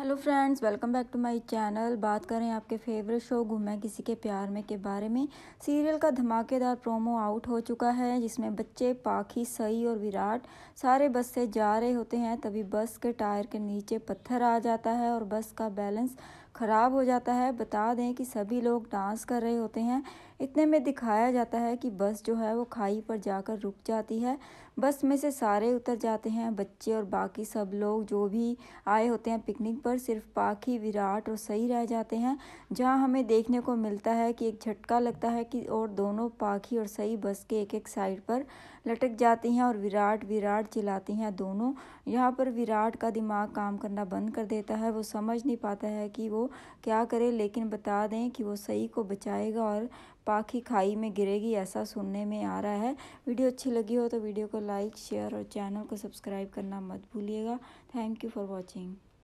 Hello friends welcome back to my channel बात करें आपके फेवरेट शो घूमे किसी के प्यार में के बारे में। सीरियल का धमाकेदार प्रोमो आउट हो चुका है, जिसमें बच्चे पाखी, सई और विराट सारे बस से जा रहे होते हैं, तभी बस के टायर के नीचे पत्थर आ जाता है और बस का बैलेंस ख़राब हो जाता है। बता दें कि सभी लोग डांस कर रहे होते हैं। इतने में दिखाया जाता है कि बस जो है वो खाई पर जाकर रुक जाती है। बस में से सारे उतर जाते हैं। बच्चे और बाकी सब लोग जो भी आए होते हैं पिकनिक पर, सिर्फ़ पाखी विराट और सही रह जाते हैं। जहाँ हमें देखने को मिलता है कि एक झटका लगता है कि और दोनों पाखी और सही बस के एक एक साइड पर लटक जाती हैं और विराट विराट चिल्लाती हैं दोनों। यहाँ पर विराट का दिमाग काम करना बंद कर देता है। वो समझ नहीं पाता है कि वो क्या करे, लेकिन बता दें कि वो सही को बचाएगा और पाखी खाई में गिरेगी, ऐसा सुनने में आ रहा है। वीडियो अच्छी लगी हो तो वीडियो को लाइक, शेयर और चैनल को सब्सक्राइब करना मत भूलिएगा। Thank you for watching.